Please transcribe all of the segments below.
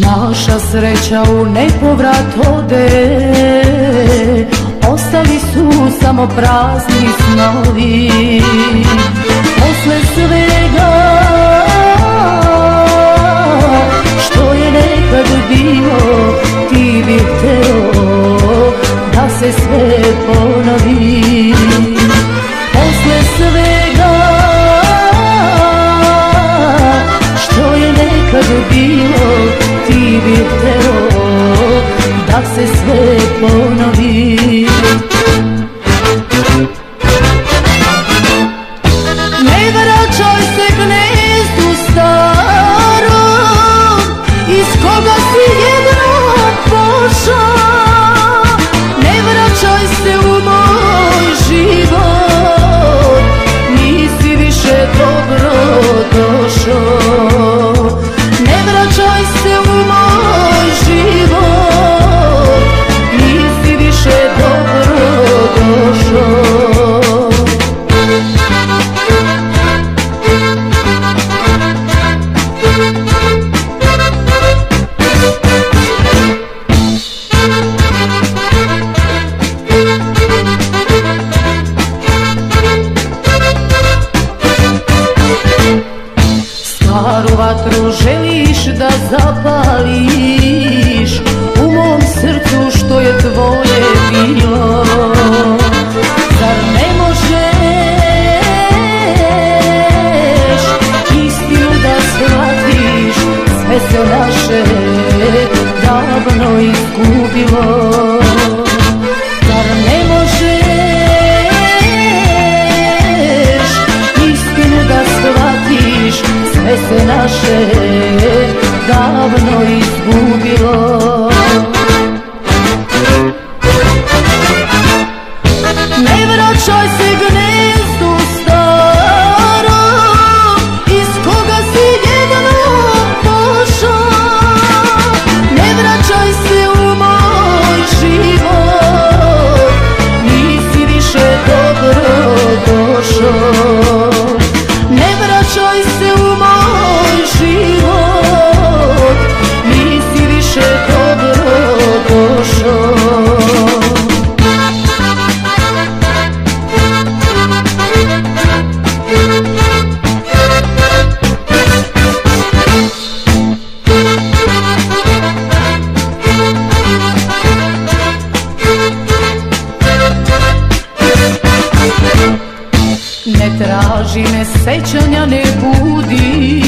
Naša sreća u nepovrat ode Ostali su samo prazni snovi Posle svega Što je nekad bilo Ti bi hteo Da se sve ponovi. Posle svega Što je nekad bilo Ti bi hteo Da se sve ponovi da zapališ U mom srcu što je tvoje bilo. Zar ne možeš istinu da shvatiš? Sve se naše davno izgubilo. Zar ne možeš istinu da shvatiš? Sve se naše Ne traži me sećanja, ne budi.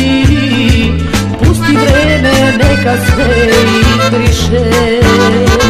Pusti vreme, neka sve izbriše. Jer